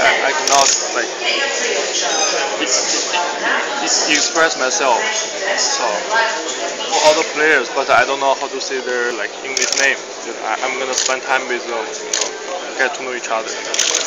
I cannot like express myself. So for other players, but I don't know how to say their like English name. I, am gonna spend time with them, you know, get to know each other.